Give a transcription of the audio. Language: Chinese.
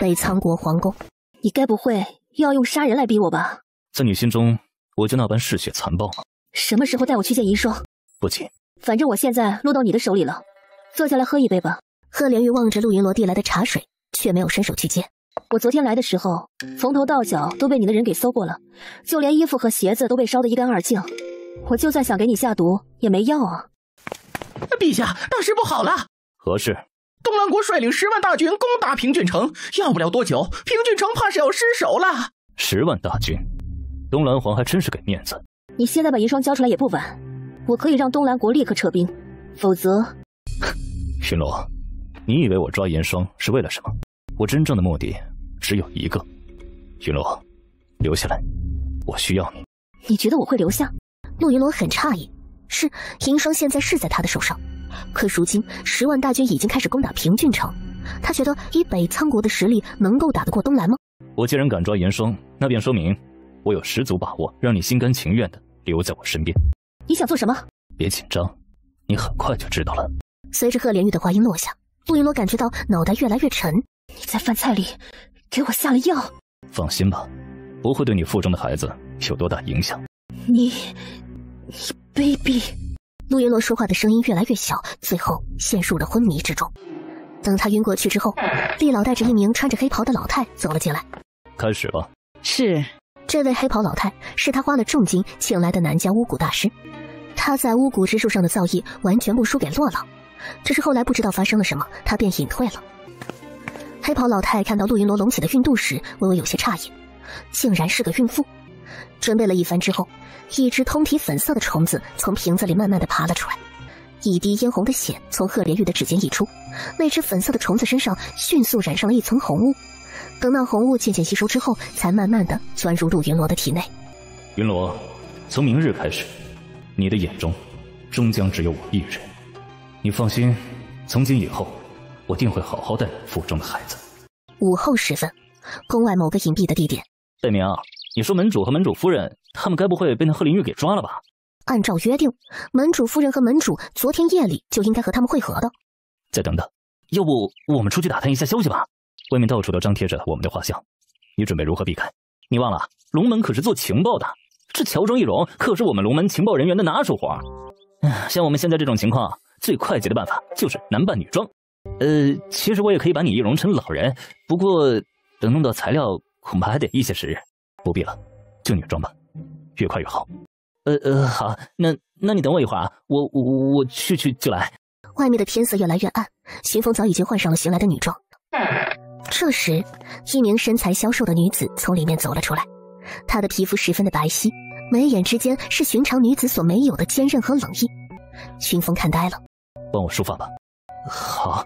北苍国皇宫，你该不会又要用杀人来逼我吧？在你心中，我就那般嗜血残暴吗？什么时候带我去见遗孀？不急，反正我现在落到你的手里了，坐下来喝一杯吧。贺连玉望着陆云罗递来的茶水，却没有伸手去接。我昨天来的时候，从头到脚都被你的人给搜过了，就连衣服和鞋子都被烧得一干二净。我就算想给你下毒，也没药啊。陛下，大事不好了！何事？东兰国率领十万大军攻打平郡城，要不了多久，平郡城怕是要失守了。十万大军，东兰皇还真是给面子。你现在把银霜交出来也不晚，我可以让东兰国立刻撤兵，否则……云罗，你以为我抓银霜是为了什么？我真正的目的只有一个。云罗，留下来，我需要你。你觉得我会留下？陆云罗很诧异，是银霜现在是在他的手上。可如今十万大军已经开始攻打平郡城，他觉得以北苍国的实力能够打得过东兰吗？我既然敢抓严霜，那便说明我有十足把握让你心甘情愿的留在我身边。你想做什么？别紧张，你很快就知道了。随着贺连玉的话音落下，陆云罗感觉到脑袋越来越沉。你在饭菜里给我下了药？放心吧，不会对你腹中的孩子有多大影响。你，你卑鄙！陆云罗说话的声音越来越小，最后陷入了昏迷之中。等他晕过去之后，厉老带着一名穿着黑袍的老太走了进来。开始吧。是，这位黑袍老太是他花了重金请来的南疆巫蛊大师。他在巫蛊之术上的造诣完全不输给洛老，只是后来不知道发生了什么，他便隐退了。黑袍老太看到陆云罗隆起的孕肚时，微微有些诧异，竟然是个孕妇。准备了一番之后。一只通体粉色的虫子从瓶子里慢慢的爬了出来，一滴嫣红的血从贺连玉的指尖溢出，那只粉色的虫子身上迅速染上了一层红雾，等那红雾渐渐吸收之后，才慢慢的钻入陆云罗的体内。云罗，从明日开始，你的眼中终将只有我一人。你放心，从今以后，我定会好好待你腹中的孩子。午后时分，宫外某个隐蔽的地点，北明。你说门主和门主夫人，他们该不会被那贺林玉给抓了吧？按照约定，门主夫人和门主昨天夜里就应该和他们会合的。再等等，要不我们出去打探一下消息吧？外面到处都张贴着我们的画像，你准备如何避开？你忘了，龙门可是做情报的，这乔装易容可是我们龙门情报人员的拿手活。像我们现在这种情况，最快捷的办法就是男扮女装。呃，其实我也可以把你易容成老人，不过等弄到材料，恐怕还得一些时日。不必了，就女装吧，越快越好。呃呃，好，那那你等我一会儿啊，我我我去去就来。外面的天色越来越暗，秦风早已经换上了寻来的女装。这时，一名身材消瘦的女子从里面走了出来，她的皮肤十分的白皙，眉眼之间是寻常女子所没有的坚韧和冷意。秦风看呆了，帮我梳发吧。好。